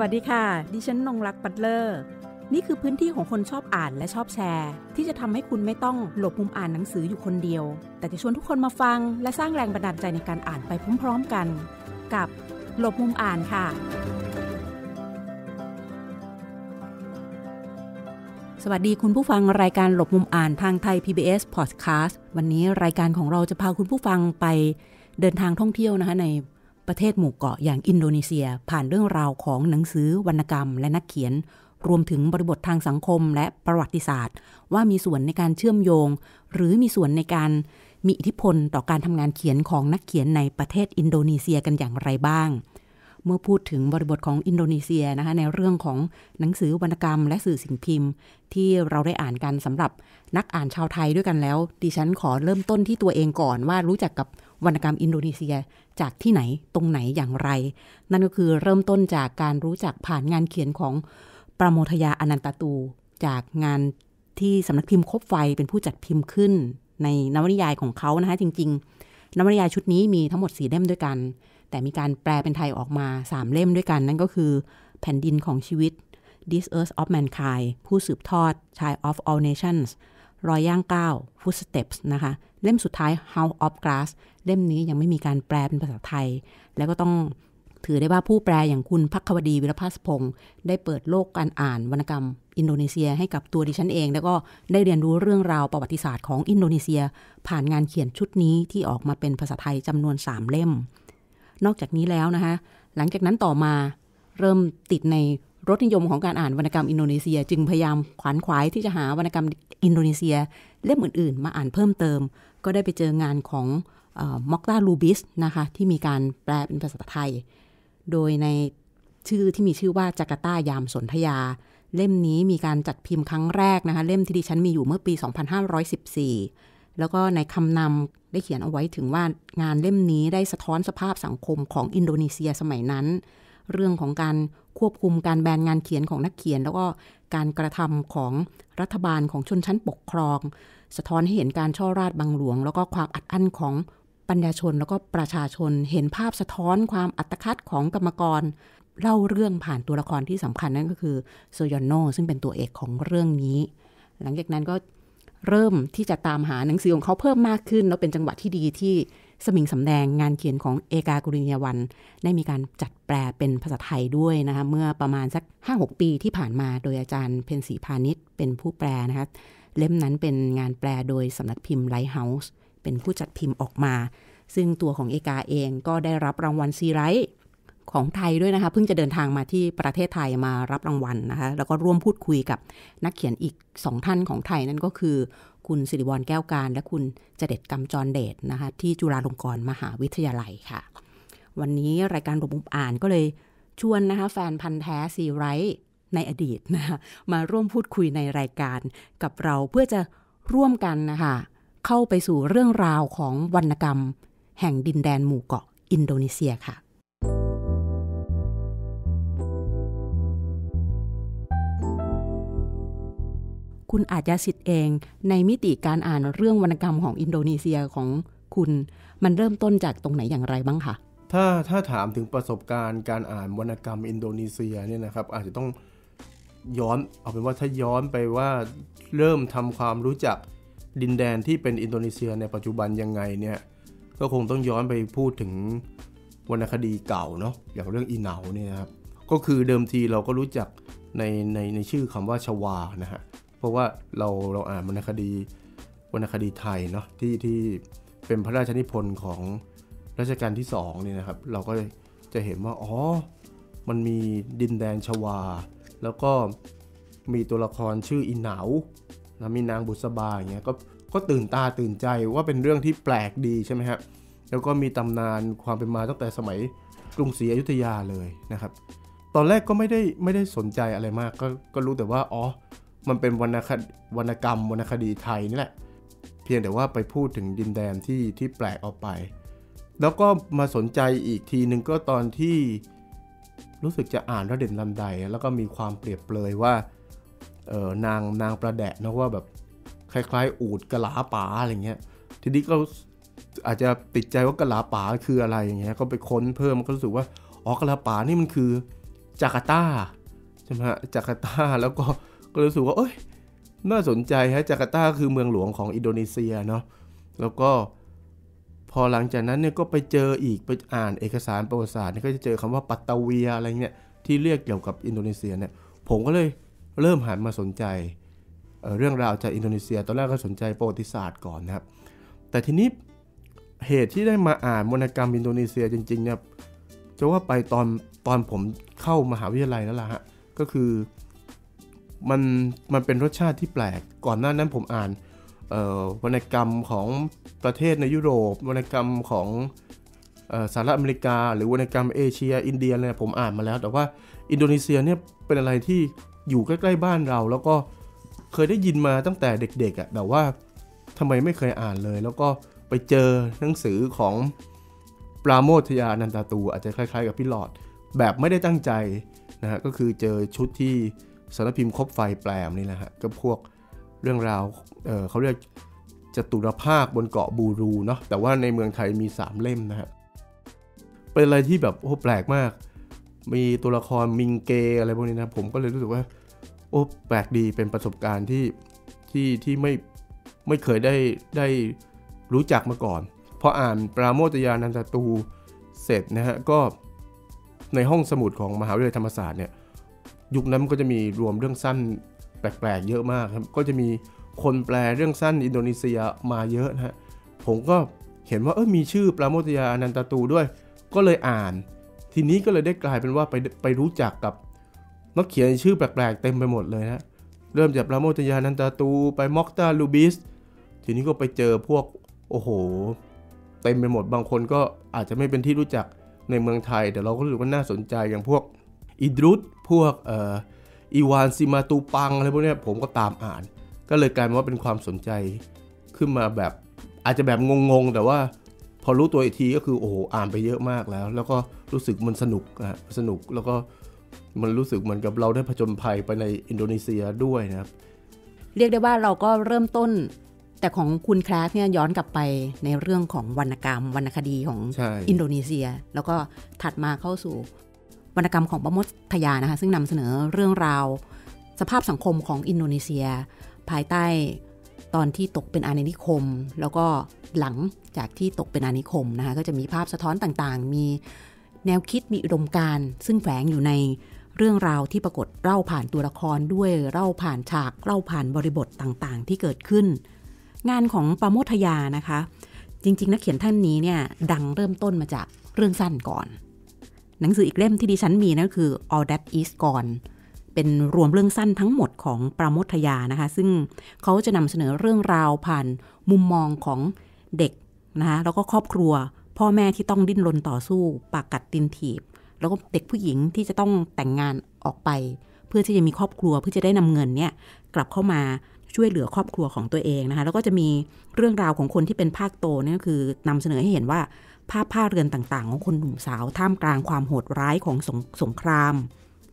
วัสดีค่ะ ดิฉันนงรักปัตเลอร์ นี่คือพื้นที่ของคนชอบอ่านและชอบแชร์ ที่จะทำให้คุณไม่ต้องหลบมุมอ่านหนังสืออยู่คนเดียว แต่จะชวนทุกคนมาฟัง และสร้างแรงบันดาลใจในการอ่านไปพร้อมๆกัน กับหลบมุมอ่านค่ะ สวัสดีคุณผู้ฟังรายการหลบมุมอ่านทางไทย PBS Podcast วันนี้รายการของเราจะพาคุณผู้ฟังไปเดินทางท่องเที่ยวนะคะใน ประเทศหมู่เกาะอย่างอินโดนีเซีย ผ่านเรื่องราวของหนังสือวรรณกรรม และนักเขียน รวมถึงบริบททางสังคมและประวัติศาสตร์ ว่ามีส่วนในการเชื่อมโยง หรือมีส่วนในการมีอิทธิพลต่อการทำงานเขียนของนักเขียนในประเทศอินโดนีเซียกันอย่างไรบ้าง เมื่อพูดถึงบริบทของอินโดนีเซียนะคะในเรื่องของหนังสือวรรณกรรม และสื่อสิ่งพิมพ์ ที่เราได้อ่านกันสำหรับนักอ่านชาวไทยด้วยกันแล้ว ดิฉันขอเริ่มต้นที่ตัวเองก่อนว่ารู้จักกับวรรณกรรมอินโดนีเซียจากที่ไหนตรงไหนอย่างไร นั่นก็คือเริ่มต้นจากการรู้จักผ่านงานเขียนของปราโมทยาอนันตตู จากงานที่สำนักพิมพ์คบไฟเป็นผู้จัดพิมพ์ขึ้น ในนวนิยายของเขานะคะจริง ๆนวนิยายชุดนี้มีทั้งหมดสี่เล่มด้วยกัน แต่มีการแปลเป็นไทยออกมาสามเล่มด้วยกัน นั่นก็คือ แผ่นดินของชีวิต This Earth of Mankind ผู้สืบทอด Child of All Nations รอยย่างก้าว Footsteps นะคะ เล่มสุดท้าย House of Glass เล่มนี้ยังไม่มีการแปลเป็นภาษาไทย แล้วก็ต้องถือได้ว่าผู้แปลอย่างคุณพักควดีวิรพัสพงศ์ได้เปิดโลกการอ่านวรรณกรรม อินโดนีเซียให้กับตัวดิฉันเอง แล้วก็ได้เรียนรู้เรื่องราวประวัติศาสตร์ของอินโดนีเซีย ผ่านงานเขียนชุดนี้ที่ออกมาเป็นภาษาไทยจำนวนสามเล่ม นอกจากนี้แล้วนะคะ หลังจากนั้นต่อมาเริ่มติดในรสนิยมของการอ่านวรรณกรรมอินโดนีเซีย จึงพยายามขวานขวายที่จะหาวรรณกรรมอินโดนีเซีย เล่มอื่นๆ มาอ่านเพิ่มเติม ก็ได้ไปเจองานของมอกตาลูบิสนะคะที่มีการแปลเป็นภาษาไทย โดยในชื่อที่มีชื่อว่าจาการ์ตายามสนธยา เล่มนี้มีการจัดพิมพ์ครั้งแรกนะคะ เล่มที่ดิฉันมีอยู่เมื่อปี 2514 แล้วก็ในคำนำได้เขียนเอาไว้ถึงว่างานเล่มนี้ได้สะท้อนสภาพสังคมของอินโดนีเซียสมัยนั้น เรื่องของการควบคุมการแบนงานเขียนของนักเขียน แล้วก็การกระทำของรัฐบาลของชนชั้นปกครอง สะท้อนให้เห็นการช่อราดบังหลวง แล้วก็ความอัดอั้นของปัญญาชนแล้วก็ประชาชนเห็นภาพสะท้อนความอัตคัดของกรรมกร เล่าเรื่องผ่านตัวละครที่สำคัญนั่นก็คือโซยอนโนซึ่งเป็นตัวเอกของเรื่องนี้ หลังจากนั้นก็ เริ่มที่จะตามหาหนังสือของเขาเพิ่มมากขึ้น แล้วเป็นจังหวะที่ดีที่สมิงสำแดงงานเขียนของเอกากุรณียาวัน ได้มีการจัดแปลเป็นภาษาไทยด้วยนะคะเมื่อประมาณสัก 5-6 ปีที่ผ่านมาโดยอาจารย์เพนสีพาณิชย์เป็นผู้แปลนะคะเล่มนั้นเป็นงานแปลโดยสำนักพิมพ์ไลท์เฮาส์เป็นผู้จัดพิมพ์ออกมา ซึ่งตัวของเอกาเองก็ได้รับรางวัลซีไรต์ ของไทยด้วยนะคะเพิ่งจะเดินทางมาที่ประเทศไทยมารับรางวัลนะคะแล้วก็ร่วมพูดคุยกับนักเขียนอีกสองท่านของไทยนั่นก็คือ คุณสิริวรแก้วการ และคุณจเด็ดกำจรเดชนะคะที่จุฬาลงกรณ์มหาวิทยาลัยค่ะ วันนี้รายการรบมุมอ่านก็เลยชวนนะคะแฟนพันธ์แท้ซีไรท์ในอดีตนะคะมาร่วมพูดคุยในรายการกับเราเพื่อจะร่วมกันนะคะเข้าไปสู่เรื่องราวของวรรณกรรม แห่งดินแดนหมู่เกาะอินโดนีเซียค่ะ คุณอาจจะสิทธิ์เองในมิติการอ่านเรื่องวรรณกรรมของอินโดนีเซียของคุณ มันเริ่มต้นจากตรงไหนอย่างไรบ้างคะถ้าถ้าถามถึงประสบการณ์การอ่านวรรณกรรมอินโดนีเซียเนี่ยนะครับ อาจจะต้องย้อนเอาเป็นว่าถ้าย้อนไปว่าเริ่มทำความรู้จักดินแดนที่เป็นอินโดนีเซียในปัจจุบันยังไงเนี่ยก็คงต้องย้อนไปพูดถึงวรรณคดีเก่าเนาะอย่างเรื่องอีเหนาเนี่ยครับก็คือเดิมทีเราก็รู้จักในในในชื่อคำว่าชวานะฮะ เพราะว่าเราเราอ่านวรรณคดีวรรณคดีไทยเนาะที่ที่เป็นพระราชนิพนธ์ของรัชกาลที่สองนี่นะครับ เราก็จะเห็นว่าอ๋อมันมีดินแดนชวา แล้วก็มีตัวละครชื่ออินหนาวนะมีนางบุษบาอย่างเงี้ยก็ก็ตื่นตาตื่นใจว่าเป็นเรื่องที่แปลกดีใช่ไหมครับแล้วก็มีตำนานความเป็นมาตั้งแต่สมัยกรุงศรีอยุธยาเลยนะครับ ตอนแรกก็ไม่ได้ไม่ได้สนใจอะไรมาก ก็ก็รู้แต่ว่าอ๋อ มันเป็นวรรณควรรณกรรมวรรณคดีไทยนี่แหละ เพียงแต่ว่าไปพูดถึงดินแดนที่ที่แปลกออกไป แล้วก็มาสนใจอีกทีหนึ่งก็ตอนที่รู้สึกจะอ่านระเด็นลำไดแล้วก็มีความเปรียบเปรยว่าเออนางนางประแดะนะว่าแบบคล้ายๆ อูดกะลาป๋าอะไรเงี้ย ทีนี้ก็อาจจะติดใจว่ากะลาป๋าคืออะไรอย่างเงี้ย ก็ไปค้นเพิ่มก็รู้สึกว่า อ๋อกะลาป๋านี่มันคือจาการ์ตาใช่ไหมฮะจาการ์ตาแล้วก็ ก็รู้สึกว่าเอ้ยน่าสนใจฮะจาการ์ตาคือเมืองหลวงของอินโดนีเซียเนาะแล้วก็พอหลังจากนั้นเนี่ยก็ไปเจออีกไปอ่านเอกสารประวัติศาสตร์ก็จะเจอคำว่าปัตตาเวียอะไรเงี้ยที่เรียกเกี่ยวกับอินโดนีเซียเนี่ยผมก็เลยเริ่มหันมาสนใจเเรื่องราวจากอินโดนีเซีย ตอนแรกก็สนใจประวัติศาสตร์ก่อนนะครับ แต่ทีนี้เหตุที่ได้มาอ่านวรรณกรรมอินโดนีเซียจริงๆเนี่ยจะว่าไปตอนตอนผมเข้ามหาวิทยาลัยแล้วล่ะฮะก็คือ มันมันเป็นรสชาติที่แปลก ก่อนหน้านั้นผมอ่านวรรณกรรมของประเทศในยุโรป วรรณกรรมของสหรัฐอเมริกา หรือวรรณกรรมเอเชีย อินเดียเนี่ยผมอ่านมาแล้ว แต่ว่าอินโดนีเซียเนี่ยเป็นอะไรที่อยู่ใกล้ๆบ้านเรา แล้วก็เคยได้ยินมาตั้งแต่เด็กๆอะ่ะแต่ว่าทำไมไม่เคยอ่านเลย แล้วก็ไปเจอหนังสือของปราโมทยานันตาตู อาจจะคล้ายๆ กับพี่หลอด แบบไม่ได้ตั้งใจนะฮะก็คือเจอชุดที่ สารพิมพ์คบไฟแปลมนี่แหละฮะก็พวกเรื่องราวเเขาเรียกจตุรภาคบนเกาะบูรูเนาะแต่ว่าในเมืองไทยมี 3 เล่มนะฮะเป็นอะไรที่แบบโอ้แปลกมาก มีตัวละครมิงเกอะไรพวกนี้นะ ผมก็เลยรู้สึกว่า โอ้แปลกดีเป็นประสบการณ์ที่ที่ที่ไม่ไม่เคยได้ได้รู้จักมาก่อนพออ่านปราโมทยานันตตูเสร็จนะฮะก็ในห้องสมุดของมหาวิทยาลัยธรรมศาสตร์เนี่ย ยุคนั้นก็จะมีรวมเรื่องสั้นแปลกๆ เยอะมากครับ ก็จะมีคนแปลเรื่องสั้นอินโดนีเซียมาเยอะนะฮะ ผมก็เห็นว่าเออมีชื่อปราโมทยาอนันตตูด้วย ก็เลยอ่าน ทีนี้ก็เลยได้กลายเป็นว่าไปไปรู้จักกับนักเขียนชื่อแปลกๆ เต็มไปหมดเลยนะ เริ่มจากปราโมทยานันตตูไปมอกตาลูบิส ทีนี้ก็ไปเจอพวกโอ้โหเต็มไปหมดบางคนก็อาจจะไม่เป็นที่รู้จักในเมืองไทย แต่เราก็รู้สึกว่าน่าสนใจอย่างพวก อิดรุตพวกเอ่ออีวานซิมาตูปังอะไรพวกนี้ผมก็ตามอ่าน ก็เลยกลายเป็นว่าเป็นความสนใจขึ้นมาแบบอาจจะแบบงงๆ แต่ว่าพอรู้ตัวอีกทีก็คือโอ้โหอ่านไปเยอะมากแล้ว แล้วก็รู้สึกมันสนุกอะสนุกแล้วก็มันรู้สึกเหมือนกับเราได้ผจญภัยไปในอินโดนีเซียด้วยนะครับ เรียกได้ว่าเราก็เริ่มต้น แต่ของคุณคลาสเนี่ยย้อนกลับไปในเรื่องของวรรณกรรมวรรณคดีของอินโดนีเซีย แล้วก็ถัดมาเข้าสู่ วรรณกรรมของประมดทยานะคะ ซึ่งนำเสนอเรื่องราว สภาพสังคมของอินโดนีเซีย ภายใต้ตอนที่ตกเป็นอาณานิคม แล้วก็หลังจากที่ตกเป็นอาณานิคมนะคะก็จะมีภาพสะท้อนต่างๆ มีแนวคิดมีอุดมการณ์ซึ่งแฝงอยู่ในเรื่องราวที่ปรากฏเล่าผ่านตัวละครด้วยเล่าผ่านฉากเล่าผ่านบริบทต่างๆ ที่เกิดขึ้น งานของปราโมทยานะคะ จริงๆนักเขียนท่านนี้เนี่ยดังเริ่มต้นมาจากเรื่องสั้นก่อน หนังสืออีกเล่มที่ดิฉันมีนั่นคือ All That Is Gone เป็นรวมเรื่องสั้นทั้งหมดของปราโมทยานะคะ ซึ่งเขาจะนำเสนอเรื่องราวผ่านมุมมองของเด็กนะคะแล้วก็ครอบครัว พ่อแม่ที่ต้องดิ้นรนต่อสู้ ปากกัดตินถีบ แล้วก็เด็กผู้หญิงที่จะต้องแต่งงานออกไป เพื่อที่จะมีครอบครัวเพื่อจะได้นำเงินเนี่ยกลับเข้ามาช่วยเหลือครอบครัวของตัวเองนะคะ แล้วก็จะมีเรื่องราวของคนที่เป็นภาคโตนี่ก็คือนำเสนอให้เห็นว่า ภาพผ้าเรือนต่างๆ ของคนหนุ่มสาวท่ามกลางความโหดร้ายของสงสงคราม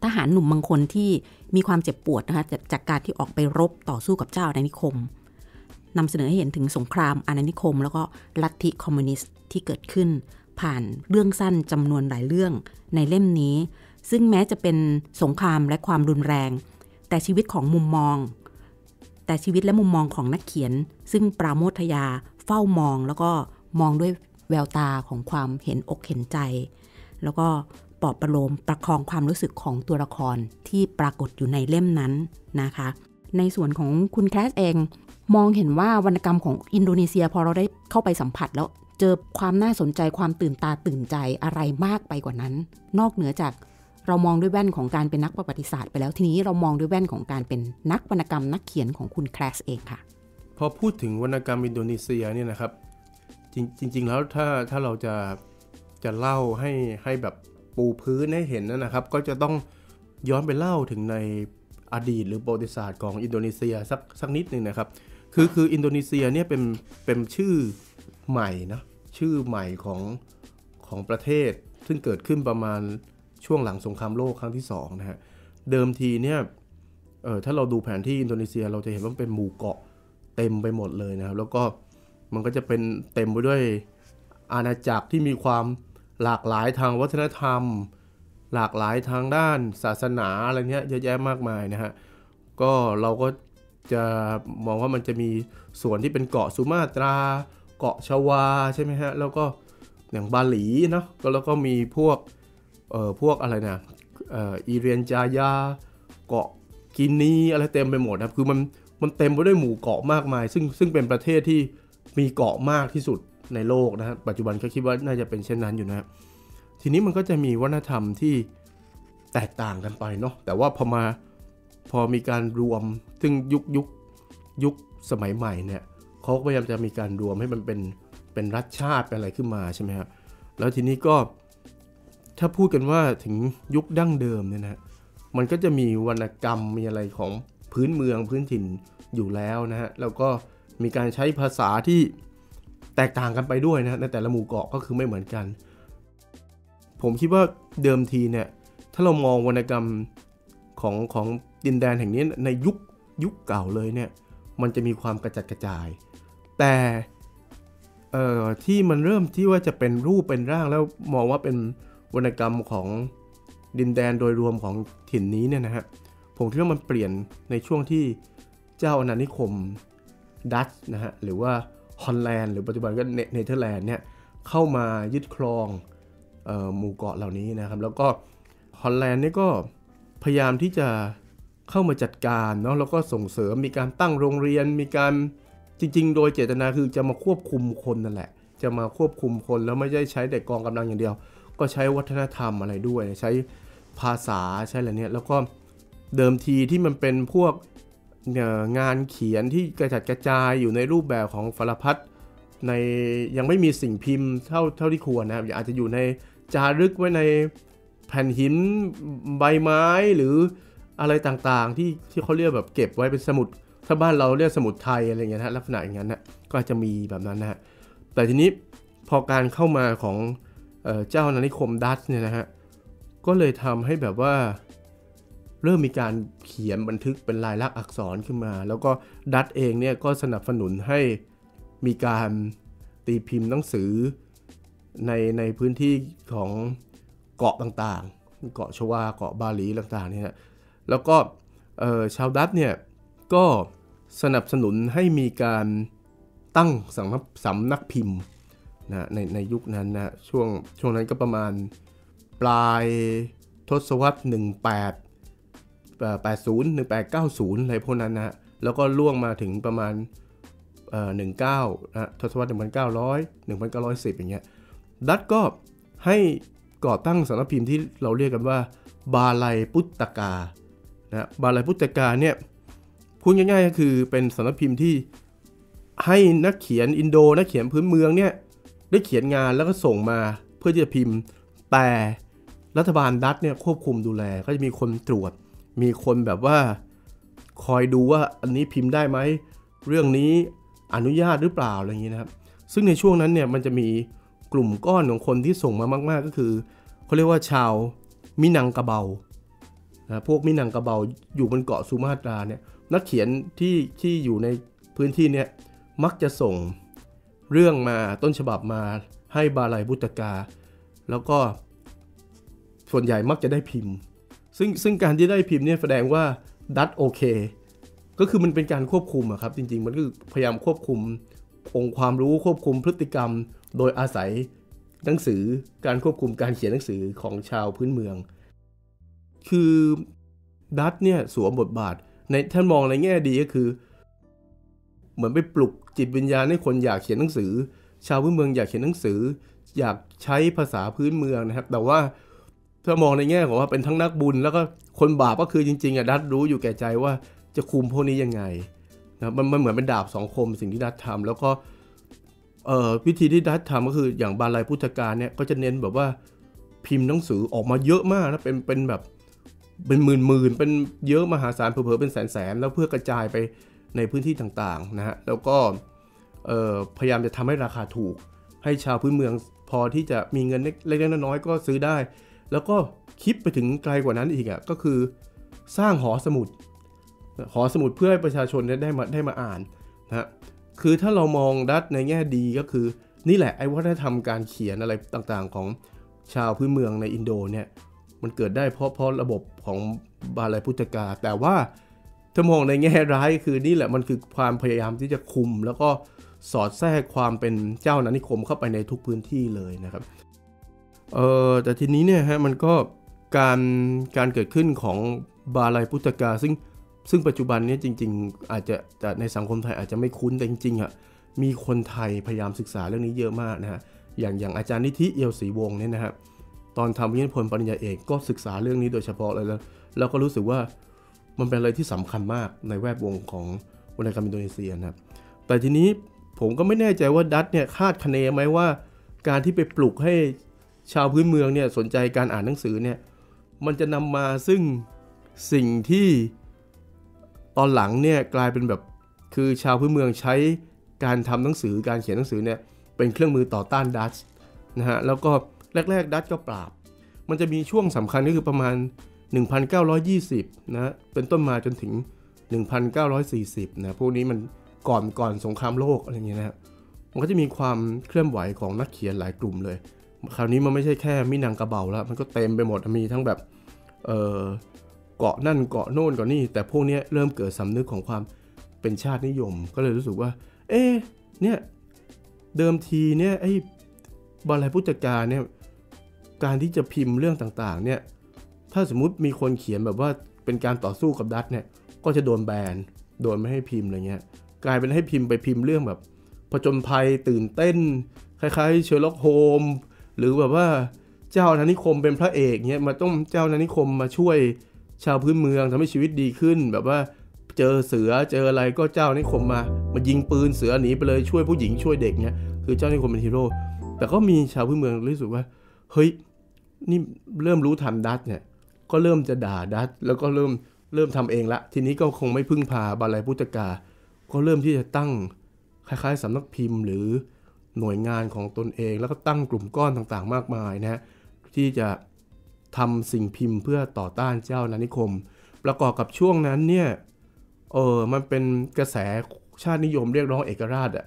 ทหารหนุ่มบางคนที่มีความเจ็บปวดนะคะจากจากการที่ออกไปรบต่อสู้กับเจ้าอาณานิคมนำเสนอให้เห็นถึงสงครามอาณานิคม แล้วก็ลัทธิคอมมิวนิสต์ที่เกิดขึ้น ผ่านเรื่องสั้นจำนวนหลายเรื่องในเล่มนี้ ซึ่งแม้จะเป็นสงครามและความรุนแรง แต่ชีวิตของมุมมอง แต่ชีวิตและมุมมองของนักเขียน ซึ่งปราโมทยาเฝ้ามองแล้วก็มองด้วย แววตาของความเห็นอกเห็นใจ แล้วก็ปลอบประโลมประคองความรู้สึกของตัวละครที่ปรากฏอยู่ในเล่มนั้นนะคะ ในส่วนของคุณแคสเอง มองเห็นว่าวรรณกรรมของอินโดนีเซียพอเราได้เข้าไปสัมผัสแล้วเจอความน่าสนใจความตื่นตาตื่นใจอะไรมากไปกว่านั้น นอกเหนือจากเรามองด้วยแว่นของการเป็นนักประวัติศาสตร์ไปแล้วทีนี้เรามองด้วยแว่นของการเป็นนักวรรณกรรมนักเขียนของคุณแคลสเองค่ะ พอพูดถึงวรรณกรรมอินโดนีเซียเนี่ยนะครับ จริงๆแล้วถ้าถ้าเราจะจะเล่าให้ให้แบบปูพื้นให้เห็นนะครับ ก็จะต้องย้อนไปเล่าถึงในอดีตหรือประวัติศาสตร์ของอินโดนีเซียสักสักนิดหนึ่งนะครับ คือคืออินโดนีเซียเนี่ยเป็นเป็นชื่อใหม่นะชื่อใหม่ของของประเทศ ซึ่งเกิดขึ้นประมาณช่วงหลังสงครามโลกครั้งที่2นะฮะเดิมทีเนี่ยเออถ้าเราดูแผนที่อินโดนีเซียเราจะเห็นว่าเป็นหมู่เกาะเต็มไปหมดเลยนะครับ แล้วก็ มันก็จะเป็นเต็มไปด้วยอาณาจักรที่มีความหลากหลายทางวัฒนธรรม หลากหลายทางด้านศาสนาอะไรเงี้ยเยอะแยะมากมายนะฮะก็เราก็จะมองว่ามันจะมีส่วนที่เป็นเกาะสุมาตรา เกาะชวาใช่ไหมฮะแล้วก็อย่างบาหลีเนาะก็แล้วก็มีพวกเอ่อพวกอะไรนะเอ่ออีเรียนจายา เกาะกินีอะไรเต็มไปหมดนะคือมันมันเต็มไปด้วยหมู่เกาะมากมาย ซึ่งซึ่งเป็นประเทศที่ มีเกาะมากที่สุดในโลกนะฮะปัจจุบันก็คิดว่าน่าจะเป็นเช่นนั้นอยู่นะทีนี้มันก็จะมีวัฒนธรรมที่แตกต่างกันไปเนาะแต่ว่าพอมาพอมีการรวมซึ่งยุคยุคยุคสมัยใหม่เนี่ยเขาพยายามจะมีการรวมให้มันเป็นเป็นรัฐชาติเป็นอะไรขึ้นมาใช่ไหมครับแล้วทีนี้ก็ถ้าพูดกันว่าถึงยุคดั้งเดิมเนี่ยนะมันก็จะมีวรรณกรรมมีอะไรของพื้นเมืองพื้นถิ่นอยู่แล้วนะฮะแล้วก็ มีการใช้ภาษาที่แตกต่างกันไปด้วยนะในแต่ละหมู่เกาะก็คือไม่เหมือนกัน ผมคิดว่าเดิมทีเนี่ยถ้าเรามองวรรณกรรมของของดินแดนแห่งนี้ในยุคยุคเก่าเลยเนี่ยมันจะมีความกระจัดกระจาย แต่ที่มันเริ่มที่ว่าจะเป็นรูปเป็นร่างแล้วมองว่าเป็นวรรณกรรมของดินแดนโดยรวมของถิ่นนี้เนี่ยนะฮะผมคิดว่ามันเปลี่ยนในช่วงที่เจ้าอาณานิคม ดัตช์นะฮะหรือว่าฮอลแลนด์หรือปัจจุบันก็เนเธอร์แลนด์เนี่ยเข้ามายึดครองออหมู่เกาะเหล่านี้นะครับ แล้วก็ฮอลแลนด์นี่ก็พยายามที่จะเข้ามาจัดการเนาะแล้วก็ส่งเสริมมีการตั้งโรงเรียน มีการจริง ๆ โดยเจตนาคือจะมาควบคุมคนนั่นแหละ จะมาควบคุมคนแล้วไม่ใช่ใช้แต่กองกำลังอย่างเดียว ก็ใช้วัฒนธรรมอะไรด้วย ใช้ภาษาใช่อะไรเนี่ยแล้วก็เดิมทีที่มันเป็นพวก งานเขียนที่กระจัดกระจายอยู่ในรูปแบบของฟารพัดในยังไม่มีสิ่งพิมพ์เท่าเท่าที่ควรนะครับอาจจะอยู่ในจารึกไว้ในแผ่นหินใบไม้หรืออะไรต่างๆ ที่ที่เขาเรียกแบบเก็บไว้เป็นสมุดถ้าบ้านเราเรียกสมุดไทยอะไรเงี้ยนะลักษณะอย่างนั้นนะก็จะมีแบบนั้นนะฮะแต่ทีนี้พอการเข้ามาของเจ้านานิคมดัตเนี่ยนะฮะก็เลยทำให้แบบว่า เริ่มมีการเขียนบันทึกเป็นลายลักษณ์อักษรขึ้นมา แล้วก็ดัตเองเนี่ยก็สนับสนุนให้มีการตีพิมพ์หนังสือในในพื้นที่ของเกาะต่างๆ เกาะชวาเกาะบาหลีต่างๆเนี่ยแล้วก็ชาวดัตเนี่ยก็สนับสนุนให้มีการตั้งสำนักสำนักพิมพ์นะในในยุคนั้นนะช่วงช่วงนั้นก็ประมาณปลายทศวรรษ 18 80 1890อะไรพวกนั้นนะแล้วก็ล่วงมาถึงประมาณเอ่อ19นะทศวรรษ1900 1910 อย่างเงี้ยดัตก็ให้ก่อตั้งสำนักพิมพ์ที่เราเรียกกันว่า บาลัยพุตตกานะบาลัยพุตตกาเนี่ยพูดง่ายๆก็คือเป็นสำนักพิมพ์ที่ให้นักเขียนอินโดนักเขียนพื้นเมืองเนี่ยได้เขียนงานแล้วก็ส่งมาเพื่อที่จะพิมพ์แต่รัฐบาลดัตเนี่ยควบคุมดูแลก็จะมีคนตรวจ มีคนแบบว่าคอยดูว่าอันนี้พิมพ์ได้ไหม เรื่องนี้อนุญาตหรือเปล่าอะไรอย่างนี้นะครับ ซึ่งในช่วงนั้นเนี่ยมันจะมีกลุ่มก้อนของคนที่ส่งมามาก ๆ ก็คือเขาเรียกว่าชาวมินังกะเบานะพวกมินังกะเบาอยู่บนเกาะสุมาตราเนี่ยนักเขียนที่ที่อยู่ในพื้นที่เนี่ยมักจะส่งเรื่องมาต้นฉบับมาให้บาลัยบุตกา แล้วก็ส่วนใหญ่มักจะได้พิมพ์ ซึ่งซึ่งการที่ได้พิมพ์เนี่ยแสดงว่าดัตโอเคก็คือมันเป็นการควบคุมอะครับ จริง ๆ มันก็พยายามควบคุมองค์ความรู้ควบคุมพฤติกรรม โดยอาศัยหนังสือการควบคุมการเขียนหนังสือของชาวพื้นเมือง คือดัตเนี่ยสวมบทบาทในท่านมองในแง่ดีก็คือ เหมือนไปปลุกจิตวิญญาณให้คนอยากเขียนหนังสือ ชาวพื้นเมืองอยากเขียนหนังสือ อยากใช้ภาษาพื้นเมืองนะครับ แต่ว่า ถ้ามองในแง่ของว่าเป็นทั้งนักบุญ แล้วก็คนบาปก็คือจริงๆอะดัตรู้อยู่แก่ใจว่าจะคุมพวกนี้ยังไงนะมันมันเหมือนเป็นดาบสองคมสิ่งที่ดัตทำแล้วก็เอ่อวิธีที่ดัตทำก็คืออย่างบาลัยพุทธการเนี่ยก็จะเน้นแบบว่าพิมพ์หนังสือออกมาเยอะมากนะเป็นเป็นแบบเป็นหมื่นหมื่นเป็นเยอะมหาศาลเผลอๆเป็นแสนแสนแล้วเพื่อกระจายไปในพื้นที่ต่างๆนะฮะแล้วก็พยายามจะทำให้ราคาถูก ให้ชาวพื้นเมืองพอที่จะมีเงินเล็กๆน้อยๆก็ซื้อได้ แล้วก็คิดไปถึงไกลกว่านั้นอีกอะก็คือสร้างหอสมุด หอสมุดเพื่อให้ประชาชนได้มาได้มาอ่านนะคือถ้าเรามองดัตในแง่ดีก็คือ นี่แหละไอ้วัฒนธรรมการเขียนอะไรต่างๆ ของชาวพื้นเมืองในอินโดเนี่ยมันเกิดได้เพราะเพราะระบบของบาลัยพุทธกา แต่ว่าถ้ามองในแง่ร้ายคือนี่แหละมันคือความพยายามที่จะคุม แล้วก็สอดแทรกความเป็นเจ้านานิคมเข้าไปในทุกพื้นที่เลยนะครับ เออแต่ทีนี้เนี่ยฮะมันก็การการเกิดขึ้นของบาลัยพุทธกาซึ่งซึ่งปัจจุบันนี้จริง ๆ อาจจะแต่ในสังคมไทยอาจจะไม่คุ้นแต่จริงๆอะมีคนไทยพยายามศึกษาเรื่องนี้เยอะมากนะฮะอย่างอย่างอาจารย์นิธิเอียวศรีวงศ์เนี่ยนะครับตอนทำวิทยาพลปริญญาเอกก็ศึกษาเรื่องนี้โดยเฉพาะเลยแล้วแล้วก็รู้สึกว่ามันเป็นอะไรที่สำคัญมากในแวดวงของวรรณกรรมอินโดนีเซียนะครับแต่ทีนี้ผมก็ไม่แน่ใจว่าดัตเนี่ยคาดคะเนไหมว่า การที่ไปปลุกให้ ชาวพื้นเมืองเนี่ยสนใจการอ่านหนังสือเนี่ยมันจะนำมาซึ่งสิ่งที่ตอนหลังเนี่ยกลายเป็นแบบคือชาวพื้นเมืองใช้การทำหนังสือการเขียนหนังสือเนี่ยเป็นเครื่องมือต่อต้านดัตนะฮะแล้วก็แรก ๆ ดัตก็ปราบ มันจะมีช่วงสำคัญก็คือประมาณ 1920นะเป็นต้นมาจนถึง 1940นะพวกนี้มันก่อนก่อนสงครามโลกอะไรเงี้ยนะมันก็จะมีความเคลื่อนไหวของนักเขียนหลายกลุ่มเลย คราวนี้มันไม่ใช่แค่มินังกระเบาแล้วมันก็เต็มไปหมดมีทั้งแบบเกาะนั่นเกาะโน่นเกาะนี่แต่พวกนี้เริ่มเกิดสำนึกของความเป็นชาตินิยม ก็เลยรู้สึกว่า เอ๊เนี่ยเดิมทีเนี่ยไอ้บาไลปุสตากาเนี่ยการที่จะพิมพ์เรื่องต่างๆเนี่ยถ้าสมมุติมีคนเขียนแบบว่าเป็นการต่อสู้กับดัตช์เนี่ยก็จะโดนแบนโดนไม่ให้พิมพ์อะไรเงี้ยกลายเป็นให้พิมพ์ไปพิมพ์เรื่องแบบผจญภัยตื่นเต้น คล้ายๆเชอร์ล็อกโฮม หรือแบบว่าเจ้านานิคมเป็นพระเอกเนี่ยมาต้องเจ้านานิคมมาช่วยชาวพื้นเมืองทำให้ชีวิตดีขึ้น แบบว่าเจอเสือเจออะไรก็เจ้านานิคมมา มายิงปืนเสือหนีไปเลยช่วยผู้หญิงช่วยเด็กเนี่ยคือเจ้านานิคมเป็นฮีโร่แต่ก็มีชาวพื้นเมืองรู้สึกว่าเฮ้ยนี่เริ่มรู้ทันดัตเนี่ยก็เริ่มจะด่าดัตแล้วก็เริ่มเริ่มทำเองละ ทีนี้ก็คงไม่พึ่งพาบาลัยพุทธกา ก็เริ่มที่จะตั้งคล้ายๆสำนักพิมพ์หรือ หน่วยงานของตนเอง แล้วก็ตั้งกลุ่มก้อนต่างๆ มากมายนะฮะที่จะทำสิ่งพิมพ์เพื่อต่อต้านเจ้านานิคม ประกอบกับช่วงนั้นเนี่ยเออมันเป็นกระแสชาตินิยมเรียกร้องเอกราชอะ่ะ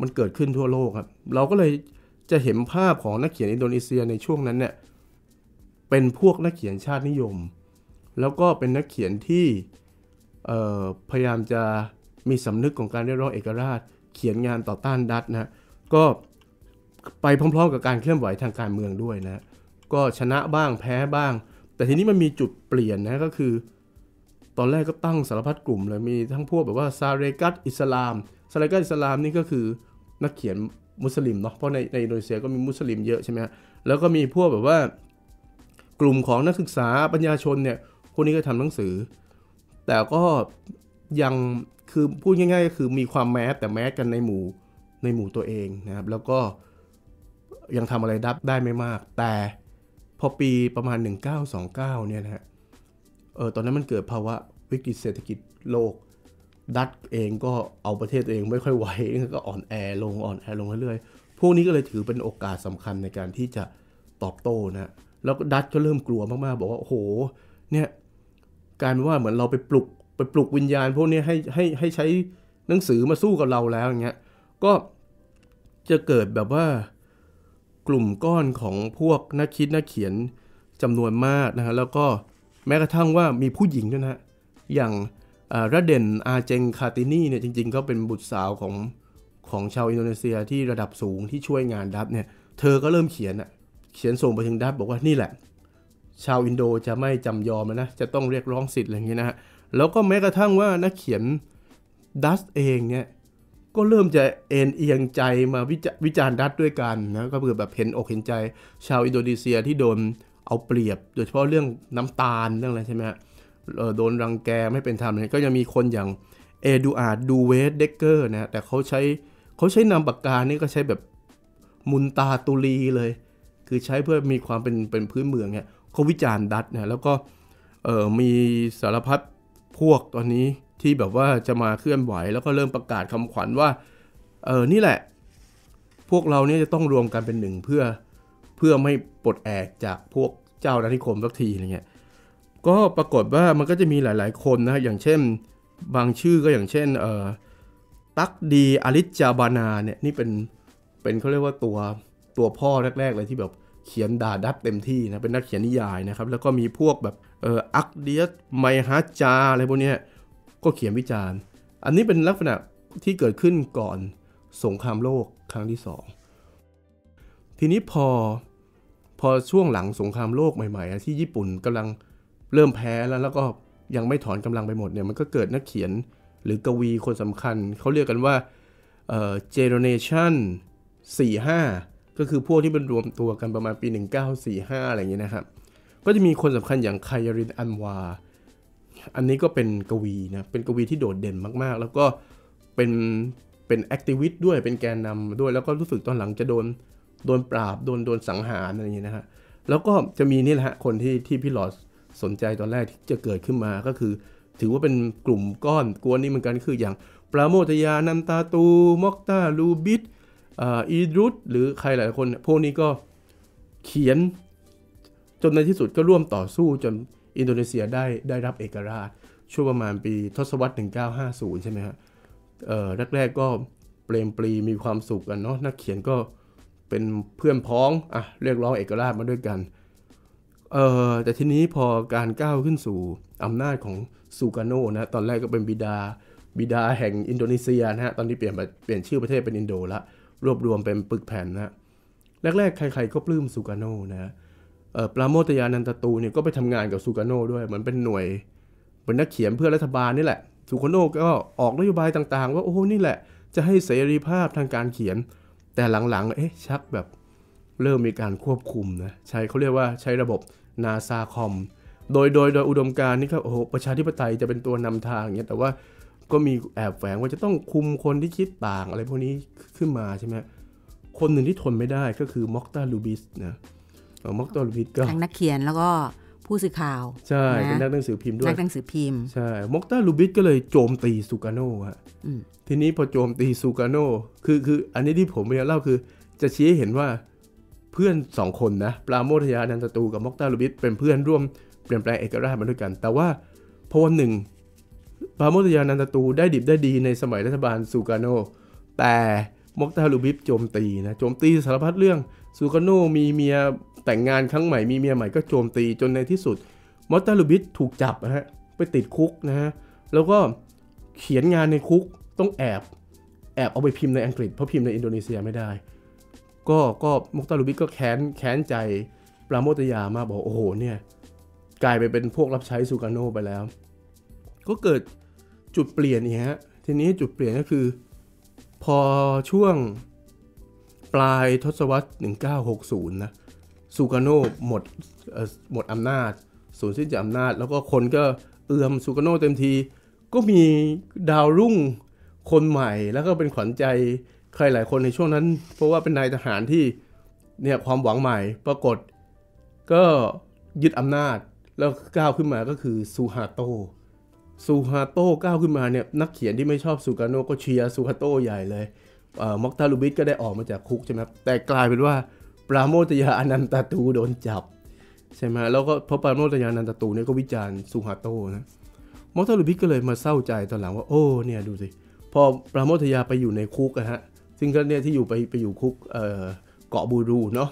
มันเกิดขึ้นทั่วโลกครับ เราก็เลยจะเห็นภาพของนักเขียนอินโดนีเซียในช่วงนั้นเนี่ยเป็นพวกนักเขียนชาตินิยม แล้วก็เป็นนักเขียนที่พยายามจะมีสำนึกของการเรียกร้องเอกราช เขียนงานต่อต้านดัตนะ ก็ไปพร้อมๆ กับการเคลื่อนไหวทางการเมืองด้วยนะ ก็ชนะบ้างแพ้บ้าง แต่ทีนี้มันมีจุดเปลี่ยนนะก็คือ ตอนแรกก็ตั้งสารพัดกลุ่มเลยมีทั้งพวกแบบว่าซาเรกัตอิสลามซาเรกัตอิสลามนี่ก็คือนักเขียนมุสลิมเนาะเพราะในในอินโดนีเซียก็มีมุสลิมเยอะใช่ไหมแล้วก็มีพวกแบบว่ากลุ่มของนักศึกษาปัญญาชนเนี่ยพวกนี้ก็ทำหนังสือ แต่ก็ยังคือพูดง่ายๆก็คือมีความแมสแต่แมสกันในหมู่ ในหมู่ตัวเองนะครับ แล้วก็ยังทำอะไรดับได้ไม่มาก แต่พอปีประมาณ 1929 เนี่ยนะฮะเออตอนนั้นมันเกิดภาวะวิกฤตเศรษฐกิจโลก ดัตเองก็เอาประเทศตัวเองไม่ค่อยไหวก็อ่อนแอลงอ่อนแอลงเรื่อยๆ พวกนี้ก็เลยถือเป็นโอกาสสำคัญในการที่จะตอบโต้นะแล้วดัตก็เริ่มกลัวมากๆ บอกว่า โอ้โห เนี่ยกลารว่าเหมือนเราไปปลุกไปปลุกวิญญาณ พวกนี้ให้ให้ให้ใช้หนังสือมาสู้กับเราแล้วอย่างเงี้ย ก็จะเกิดแบบว่ากลุ่มก้อนของพวกนักคิดนักเขียนจำนวนมากนะฮะแล้วก็แม้กระทั่งว่ามีผู้หญิงด้วยนะอย่างระเด่นอาเจงคาตินีเนี่ยจริงๆ ก็เป็นบุตรสาวของของชาวอินโดนีเซียที่ระดับสูงที่ช่วยงานดัตช์เนี่ยเธอก็เริ่มเขียนอะเขียนส่งไปถึงดัตช์บอกว่านี่แหละ ชาวอินโดจะไม่จำยอมนะจะต้องเรียกร้องสิทธิ์อะไรอย่างนี้ยนะฮะแล้วก็แม้กระทั่งว่านักเขียนดัตช์เองเนี่ย ก็เริ่มจะเอนเอียงใจมาวิจารณ์ดัตช์ด้วยกันนะก็คือแบบเห็นอกเห็นใจชาวอินโดนีเซียที่โดนเอาเปรียบ โดยเฉพาะเรื่องน้ำตาลเรื่องอะไรใช่ไหมฮะโดนรังแกไม่เป็นธรรมก็ยังมีคนอย่างเอดูอาร์ดดูเวสเดกเกอร์นะแต่เขาใช้เขาใช้นามปากกานี่ก็ใช้แบบมุนตาตุลีเลย คือใช้เพื่อมีความเป็นเป็นพื้นเมืองเนี่ยเขาวิจารณ์ดัตนะแล้วก็เออมีสารพัดพวกตอนนี้ ที่แบบว่าจะมาเคลื่อนไหวแล้วก็เริ่มประกาศคำขวัญว่า เออนี่แหละ พวกเราเนี่ยจะต้องรวมกันเป็นหนึ่งเพื่อเพื่อไม่ปลดแอกจากพวกเจ้านานิคมสักทีอะไรเงี้ยก็ปรากฏว่ามันก็จะมีหลาย ๆ คนนะอย่างเช่น บางชื่อก็อย่างเช่นเออตักดีอลิจจาบานาเนี่ยนี่เป็นเป็นเขาเรียกว่าตัวตัวพ่อแรก ๆ เลยที่แบบเขียนด่าดับเต็มที่นะเป็นนักเขียนนิยายนะครับ แล้วก็มีพวกแบบเอออักเดียสไมฮัจาอะไรพวกเนี้ย ก็เขียนวิจารณ์ อันนี้เป็นลักษณะที่เกิดขึ้นก่อนสงครามโลกครั้งที่สองทีนี้พอพอช่วงหลังสงครามโลกใหม่ๆ ที่ญี่ปุ่นกำลังเริ่มแพ้แล้วแล้วก็ยังไม่ถอนกำลังไปหมดเนี่ยมันก็เกิดนักเขียนหรือกวีคนสำคัญ เขาเรียกกันว่า Generation 45ก็คือพวกที่มันรวมตัวกันประมาณปี 1945 อะไรอย่างเงี้ยนะครับ ก็จะมีคนสำคัญอย่างไคริล อันวาร์ อันนี้ก็เป็นกวีนะ เป็นกวีที่โดดเด่นมากๆ แล้วก็เป็นเป็น activist ด้วย เป็นแกนนำด้วย แล้วก็รู้สึกตอนหลังจะโดนโดนปราบ โดนโดนสังหารอะไรอย่างเงี้นะฮะ แล้วก็จะมีนี่แหละฮะ คนที่ที่พี่หลอดสนใจตอนแรกที่จะเกิดขึ้นมาก็คือ ถือว่าเป็นกลุ่มก้อนกวนนี้เหมือนกันคืออย่างปราโมทยานันตาตู มอกตาลูบิดอีรุตหรือใครหลายคน พวกนี้ก็เขียนจนในที่สุดก็ร่วมต่อสู้จน อินโดนีเซียได้ได้รับเอกราช ช่วงประมาณปีทศวรรษ 1950 ใช่ไหมฮะแรกๆก็เปลมปรีมีความสุขกันเนาะนักเขียนก็เป็นเพื่อนพ้องอะเรียกร้องเอกราชมาด้วยกันเออแต่ทีนี้พอการก้าวขึ้นสู่อำนาจของซูกาโนนะตอนแรกก็เป็นบิดาบิดาแห่งอินโดนีเซียนะฮะตอนนี้เปลี่ยนเปลี่ยนชื่อประเทศเป็นอินโดละรวบรวมเป็นปึกแผ่นนะแรกๆใครๆก็ปลื้มซูกาโนนะ ปราโมทยานันตตูเนี่ยก็ไปทำงานกับซูกาโน่ด้วยเหมือนเป็นหน่วยเป็นนักเขียนเพื่อรัฐบาลนี่แหละซูกาโน่ก็ออกนโยบายต่างๆ ว่าโอ้โหนี่แหละจะให้เสรีภาพทางการเขียน แต่หลังๆเอ๊ะชักแบบเริ่มมีการควบคุมนะใช้เขาเรียกว่าใช้ระบบนาซาคอมโดยโดยโดยอุดมการนี่ก็โอ้โหประชาธิปไตยจะเป็นตัวนำทางอย่างเงี้ยแต่ว่าก็มีแอบแฝงว่าจะต้องคุมคนที่คิดต่างอะไรพวกนี้ขึ้นมาใช่ไหมคนหนึ่งที่ทนไม่ได้ก็คือม็อกตาลูบิสนะ ม็อกตาลูบิสก็ทั้งนักเขียนแล้วก็ผู้สื่อข่าว ใช่เป็นนักหนังสือพิมพ์ด้วยนักหนังสือพิมพ์ใช่ม็อกตาลูบิสก็เลยโจมตีซูกาโน่ฮะทีนี้พอโจมตีซูกาโน่คือคืออันนี้ที่ผมพยายามเล่าคือ จะชี้ให้เห็นว่าเพื่อนสองคนนะปราโมทยา อนันตา ตูร์กับม็อกตาลูบิสเป็นเพื่อนร่วมเปลี่ยนแปลงเอกราชมาด้วยกัน แต่ว่าพอวันหนึ่งปราโมทยา อนันตา ตูร์ได้ดิบได้ดีในสมัยรัฐบาลซูกาโนแต่ม็อกตาลูบิสโจมตีนะโจมตีสารพัดเรื่องซูกาโนมีเมีย แต่งงานครั้งใหม่มีเมียใหม่ก็โจมตีจนในที่สุดม็อกตาลูบิสถูกจับนะฮะไปติดคุกนะฮะแล้วก็เขียนงานในคุกต้องแอบแอบเอาไปพิมพ์ในอังกฤษเพราะพิมพ์ในอินโดนีเซียไม่ได้ ก็ก็ม็อกตาลูบิสก็แค้นแค้นใจปราโมทยามาบอกโอ้โหเนี่ยกลายไปเป็นพวกรับใช้ซูกาโนไปแล้ว ก็เกิดจุดเปลี่ยนนี่ฮะทีนี้จุดเปลี่ยนก็คือ พอช่วงปลายทศวรรษ 1960 นะ ซูกาโนหมดหมดอำนาจสูญสิ้นจากอำนาจ แล้วก็คนก็เอื้อมซูกาโนเต็มที ก็มีดาวรุ่งคนใหม่ แล้วก็เป็นขวัญใจใครหลายคนในช่วงนั้น เพราะว่าเป็นนายทหารที่เนี่ยความหวังใหม่ปรากฏ ก็ยึดอำนาจแล้วก้าวขึ้นมาก็คือซูฮาโตซูฮาโต้ก้าวขึ้นมาเนี่ยนักเขียนที่ไม่ชอบซูกาโนก็เชียร์ซูฮาโต้ใหญ่เลยม็อกตาลูบิสก็ได้ออกมาจากคุกใช่ไหมแต่กลายเป็นว่า ปราโมทยาอนันตา ตูร์โดนจับใช่ไหมแล้วก็พอปราโมทยาอนันตา ตูร์เนี่ยก็วิจารณ์ซูฮาโต้นะม็อกตาลูบิสก็เลยมาเศร้าใจตอนหลังว่าโอ้เนี่ยดูสิพอปราโมทยาไปอยู่ในคุกอะฮะซึ่งก็เนี่ยที่อยู่ไปไปอยู่คุกเกาะบูรูเนาะ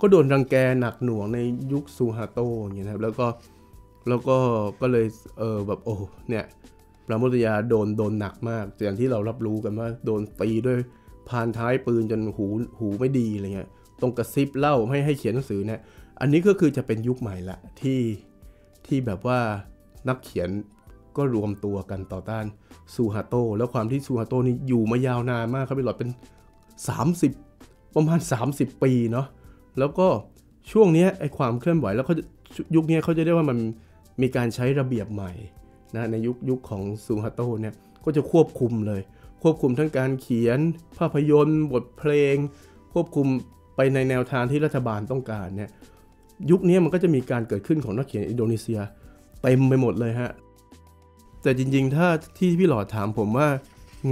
ก็โดนรังแกหนักหน่วงในยุคซูฮาโต้อย่างเงี้ยนะครับแล้วก็แล้วก็ก็เลยเออแบบโอ้เนี่ยปราโมทยาโดนโดนหนักมากอย่างที่เรารับรู้กันว่าโดนตีด้วยพานท้ายปืนจนหูหูไม่ดีอะไรเงี้ย ตรงกระซิบเล่าไม่ให้เขียนหนังสือเนี่ย อันนี้ก็คือจะเป็นยุคใหม่ละที่ที่แบบว่านักเขียนก็รวมตัวกันต่อต้านซูฮาโตแล้วความที่ซูฮาโตนี่อยู่มายาวนานมากครับพี่หลอดเป็น 30 ประมาณ 30 ปีเนาะแล้วก็ช่วงนี้ไอ้ความเคลื่อนไหวแล้วเขายุคนี้เขาจะเรียกว่ามันมีการใช้ระเบียบใหม่นะในยุคยุคของซูฮาโตเนี่ยก็จะควบคุมเลย ควบคุมทั้งการเขียนภาพยนตร์ บทเพลง ควบคุม ไปในแนวทางที่รัฐบาลต้องการเนี่ยยุคนี้มันก็จะมีการเกิดขึ้นของนักเขียนอินโดนีเซียเต็มไปหมดเลยฮะแต่จริงๆ ถ้าที่พี่หลอดถามผมว่า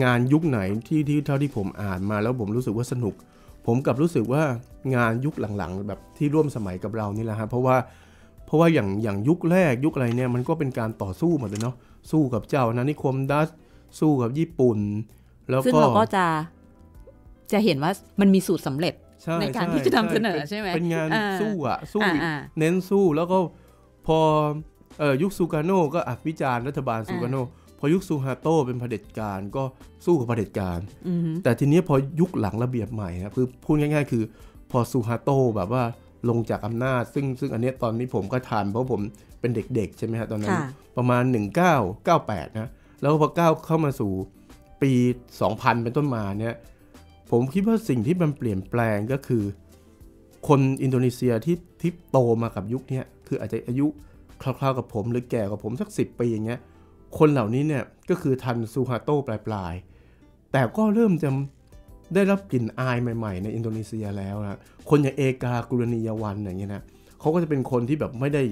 งานยุคไหนที่ที่เท่าที่ผมอ่านมาแล้วผมรู้สึกว่าสนุก ผมกับรู้สึกว่างานยุคหลังๆ แบบที่ร่วมสมัยกับเรานี่แหละฮะเพราะว่าเพราะว่าอย่างอย่างยุคแรกยุคอะไรเนี่ยมันก็เป็นการต่อสู้หมดเลยเนาะสู้กับเจ้านานิคมดัสสู้กับญี่ปุ่น แล้วก็ซึ่งเราก็จะจะเห็นว่ามันมีสูตรสำเร็จ ในการที่จะนำเสนอใช่ไหมเป็นงานสู้อะสู้เน้นสู้แล้วก็พอเออยุคซูการโนก็อักวิจารณ์รัฐบาลซูการโนพอยุคซูฮาโตเป็นเผด็จการก็สู้กับเผด็จการแต่ทีนี้พอยุคหลังระเบียบใหม่นะคือพูดง่าย ๆ คือพอซูฮาโตแบบว่าลงจากอำนาจ ซึ่งซึ่งอันนี้ตอนนี้ผมก็ทานเพราะผมเป็นเด็ก ๆ ใช่ไหมฮะตอนนั้น ประมาณ 1998 นะ แล้วพอก้าวเข้ามาสู่ปี 2000 เป็นต้นมาเนี่ย ผมคิดว่าสิ่งที่มันเปลี่ยนแปลงก็คือ คนอินโดนีเซียที่ที่โตมากับยุคนี้คืออาจจะอายุคร่าวๆกับผม หรือแก่กับผมสักสิปีอย่างเงี้ยคนเหล่านี้เนี่ยก็คือทันซูฮาโตปลายๆ แต่ก็เริ่มจะได้รับกลิ่นอายใหม่ๆ ในอินโดนีเซียแล้วนะคนอย่างเอกากุรณียวันอย่างเงี้ยนะเขาก็จะเป็นคนที่แบบไม่ได้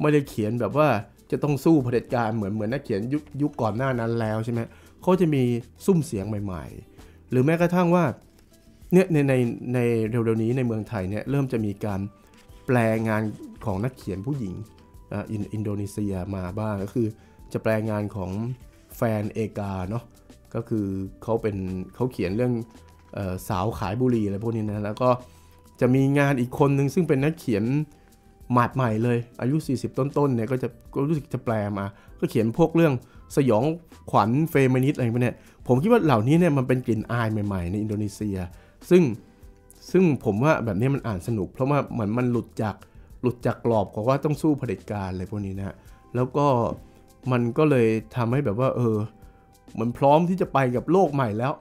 ไม่ได้เขียนแบบว่าจะต้องสู้เผด็จการเหมือนเหมือนนักเขียนยุคยุคก่อนหน้านั้นแล้วใช่ไหมเขาจะมีซุ้มเสียงใหม่ๆ หรือแม้กระทั่งว่าเนี่ยในในในเร็วๆนี้ในเมืองไทยเนี่ยเริ่มจะมีการแปลงานของนักเขียนผู้หญิงอินอินโดนีเซียมาบ้างก็คือ จะแปลงานของแฟนเอกาเนาะก็คือเขาเป็นเขาเขียนเรื่องสาวขายบุหรี่อะไรพวกนี้นะแล้วก็จะมีงานอีกคนหนึ่งซึ่งเป็นนักเขียนหมาดใหม่เลยอายุ 40 ต้นๆเนี่ยก็จะก็รู้สึกจะแปลมา ก็เขียนพวกเรื่อง สยองขวัญเฟมินิสต์อะไรพวกนี้ผมคิดว่าเหล่านี้เนี่ยมันเป็นกลิ่นอายใหม่ๆ ในอินโดนีเซีย ซึ่งซึ่งผมว่าแบบนี้มันอ่านสนุก เพราะว่าเหมือนมันหลุดจากหลุดจากกรอบของว่าต้องสู้เผด็จการอะไรพวกนี้นะแล้วก็มันก็เลยทำให้แบบว่า เออ มันพร้อมที่จะไปกับโลกใหม่แล้ว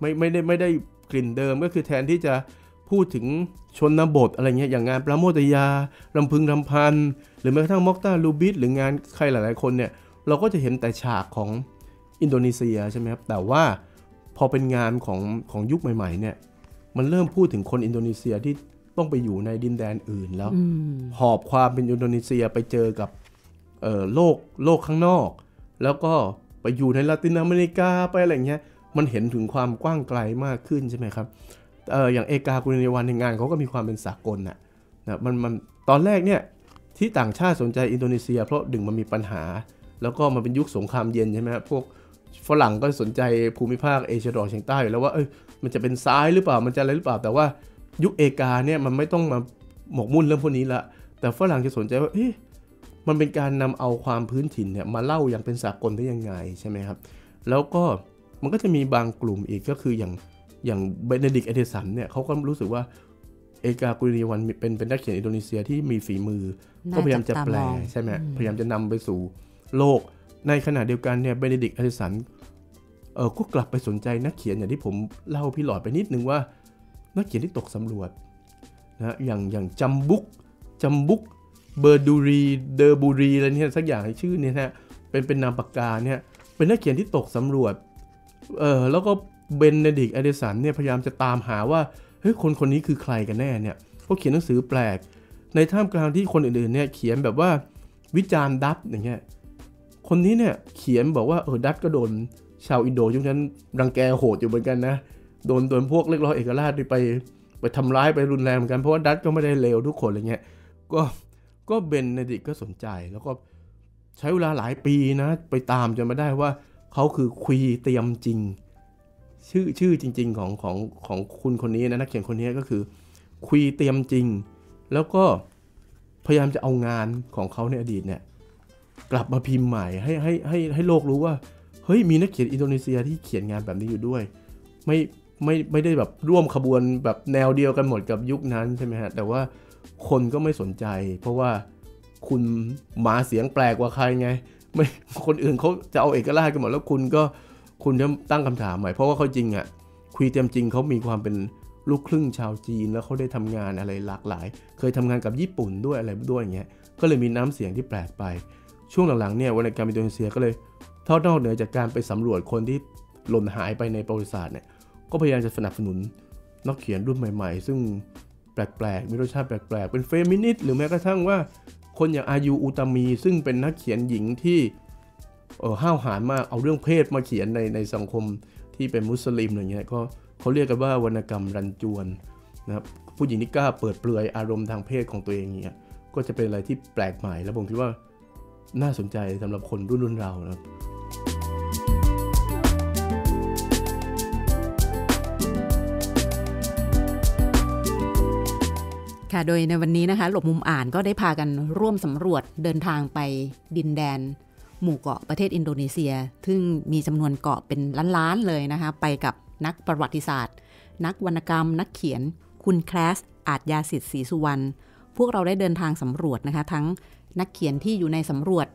ไม่ไม่ได้ไม่ได้กลิ่นเดิมก็คือแทนที่จะพูดถึงชนบทอะไรเงี้ยอย่างงานประโมทยาลำพึงลำพัน หรือแม้กระทั่งมอกตาลูบิสหรืองานใครหลาย ๆ คนเนี่ย เราก็จะเห็นแต่ฉากของอินโดนีเซียใช่ไหมครับ แต่ว่าพอเป็นงานของของยุคใหม่ๆเนี่ย มันเริ่มพูดถึงคนอินโดนีเซียที่ต้องไปอยู่ในดินแดนอื่นแล้วหอบความเป็นอินโดนีเซียไปเจอกับโลกโลกข้างนอก แล้วก็ไปอยู่ในลาตินอเมริกาไปอะไรเงี้ย มันเห็นถึงความกว้างไกลมากขึ้นใช่ไหมครับเอออย่างเอกากุลิวันในงานเขาก็มีความเป็นสากลนะนะมันมันตอนแรกเนี่ยที่ต่างชาติสนใจอินโดนีเซีย เพราะดึงมันมีปัญหา แล้วก็มันเป็นยุคสงครามเย็นใช่ไหมครับพวกฝรั่งก็สนใจภูมิภาคเอเชียตะวันออกเฉียงใต้แล้วว่าเอ้ยมันจะเป็นซ้ายหรือเปล่ามันจะอะไรหรือเปล่า แต่ว่ายุคเอกาเนี่ยมันไม่ต้องมาหมกมุ่นเรื่องพวกนี้ละแต่ฝรั่งจะสนใจว่าเอ๊ะมันเป็นการนำเอาความพื้นถิ่นเนี่ยมาเล่าอย่างเป็นสากลได้ยังไงใช่ไหมครับ แล้วก็มันก็จะมีบางกลุ่มอีกก็คืออย่างอย่างเบเนดิก แอนเดอร์สันเนี่ยเขาก็รู้สึกว่าเอกากุร niอาวันเป็นเป็นนักเขียนอินโดนีเซียที่มีฝีมือ ก็พยายามจะแปลใช่ไหมพยายามจะนำไปสู่ โลก ในขณะเดียวกันเนี่ยเบเนดิกอเดสันเออก็กลับไปสนใจนักเขียนอย่างที่ผมเล่า preload ไปนิดนึงว่า นักเขียนที่ตกสำรวจนะอย่างอย่างจัมบุกจัมบุกเบอร์ดูรีเดอร์บูรีอะไรเนี่ยสักอย่างชื่อเนี่ยนะเป็นเป็นนามปากกาเนี่ยเป็นนักเขียนที่ตกสำรวจเออแล้วก็เบเนดิก แอนเดอร์สันเนี่ยพยายามจะตามหาว่าเฮ้ยคนคนนี้คือใครกันแน่เนี่ยเขาเขียนหนังสือแปลก ในท่ามกลางที่คนอื่นๆเนี่ยเขียนแบบว่าวิจารณ์ดัตช์อย่างเงี้ย คนนี้เนี่ยเขียนบอกว่าเออดัตช์ก็โดนชาวอินโดยุคนั้นรังแกโหดอยู่เหมือนกันนะ โดนโดนพวกเรียกร้องเอกราชไปไปทำร้ายไปรุนแรงเหมือนกันเพราะว่าดัตช์ก็ไม่ได้เลวทุกคนอะไรเงี้ยก็ก็เบนเนดิกก็สนใจแล้วก็ใช้เวลาหลายปีนะ ไปตามจนมาได้ว่าเขาคือคุยเตรียมจริง ชื่อชื่อจริง ๆ ของของของคุณคนนี้นะนักเขียนคนนี้ก็คือคุยเตรียมจริง แล้วก็พยายามจะเอางานของเขาในอดีตเนี่ย กลับมาพิมพ์ใหม่ให้ให้ให้ให้โลกรู้ว่า เฮ้ยมีนักเขียนอินโดนีเซียที่เขียนงานแบบนี้อยู่ด้วย ไม่ไม่ไม่ได้แบบร่วมขบวนแบบแนวเดียวกันหมดกับยุคนั้นใช่ไหมฮะแต่ว่าคนก็ไม่สนใจ เพราะว่าคุณหมาเสียงแปลกกว่าใครไง ไม่คนอื่นเขาจะเอาเอกราชกันหมดแล้วคุณก็คุณจะตั้งคำถามใหม่เพราะว่าเขาจริงอะ่ะคุยเต็มจริงเขามีความเป็นลูกครึ่งชาวจีนแล้วเขาได้ทำงานอะไรหลากหลาย เคยทำงานกับญี่ปุ่นด้วยอะไรด้วยอย่างเงี้ยก็เลยมีน้ำเสียงที่แปลกไป ช่วงหลังๆเนี่ยวรรณกรรมอินโดนีเซียก็เลยทอดนอกเหนือจากการไปสำรวจคนที่หล่นหายไปในประวัติศาสตร์เนี่ยก็พยายามจะสนับสนุนนักเขียนรุ่นใหม่ ๆ ซึ่งแปลกๆมีรสชาติแปลกๆเป็นเฟมินิสต์หรือแม้กระทั่งว่า คนอย่างอายุอุตามี ซึ่งเป็นนักเขียนหญิงที่เออห้าวหาญมากเอาเรื่องเพศมาเขียนในในสังคมที่เป็นมุสลิมอย่างเงี้ยก็เขาเรียกกันว่าวรรณกรรมรันจวนนะครับผู้หญิงที่กล้าเปิดเปลือยอารมณ์ทางเพศของตัวเองเงี้ยก็จะเป็นอะไรที่แปลกใหม่ แล้วผมคิดว่า น่าสนใจสำหรับคนรุ่นรุ่นเรานะครับค่ะโดยในวันนี้นะคะ หลบมุมอ่านก็ได้พากันร่วมสำรวจเดินทางไปดินแดน หมู่เกาะประเทศอินโดนีเซีย ซึ่งมีจำนวนเกาะเป็นล้านๆเลยนะคะ ไปกับนักประวัติศาสตร์ นักวรรณกรรม นักเขียน คุณแคลสอาจยาสิทธิ์ศรีสุวรรณ พวกเราได้เดินทางสำรวจนะคะ ทั้ง นักเขียนที่อยู่ในสำรวจ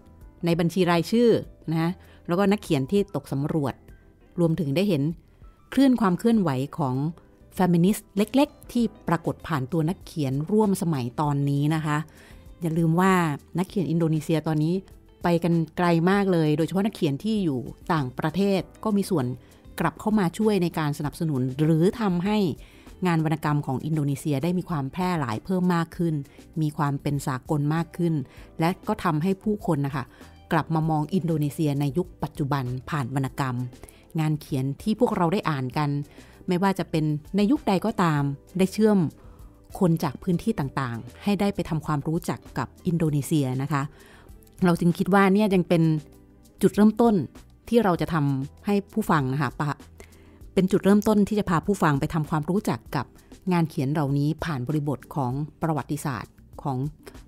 ในบัญชีรายชื่อนะแล้วก็นักเขียนที่ตกสำรวจ รวมถึงได้เห็นคลื่อนความเคลื่อนไหวของฟมินิสต์เล็ก ๆ ที่ปรากฏผ่านตัวนักเขียนร่วมสมัยตอนนี้นะคะ อย่าลืมว่านักเขียนอินโดนีเซียตอนนี้ไปกันไกลมากเลย โดยเฉพาะนักเขียนที่อยู่ต่างประเทศก็มีส่วนกลับเข้ามาช่วยในการสนับสนุน หรือทำให้ งานวรรณกรรมของอินโดนีเซียได้มีความแพร่หลายเพิ่มมากขึ้น มีความเป็นสากลมากขึ้น และก็ทำให้ผู้คนนะคะกลับมามองอินโดนีเซียในยุคปัจจุบันผ่านวรรณกรรม งานเขียนที่พวกเราได้อ่านกัน ไม่ว่าจะเป็นในยุคใดก็ตาม ได้เชื่อมคนจากพื้นที่ต่างๆ ให้ได้ไปทำความรู้จักกับอินโดนีเซียนะคะ เราจึงคิดว่าเนี่ยยังเป็นจุดเริ่มต้นที่เราจะทำให้ผู้ฟังนะคะปะ เป็นจุดเริ่มต้นที่จะพาผู้ฟังไปทำความรู้จักกับงานเขียนเหล่านี้ผ่านบริบทของประวัติศาสตร์ของ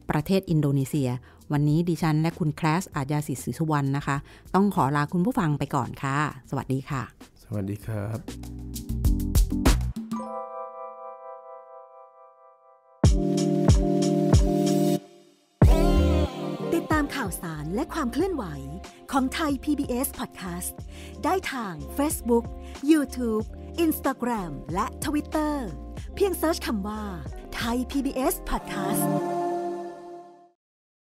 ประเทศอินโดนีเซีย วันนี้ดิฉันและคุณแคลสอาญาสิทธิสุวรรณนะคะ ต้องขอลาคุณผู้ฟังไปก่อนค่ะ สวัสดีค่ะ สวัสดีครับามข่าวสารและความเคลื่อนไหวของไทย PBS Podcast ได้ทาง Facebook, YouTube, Instagram และ Twitter เพียงเซิร์ชคำว่าไทย PBS Podcast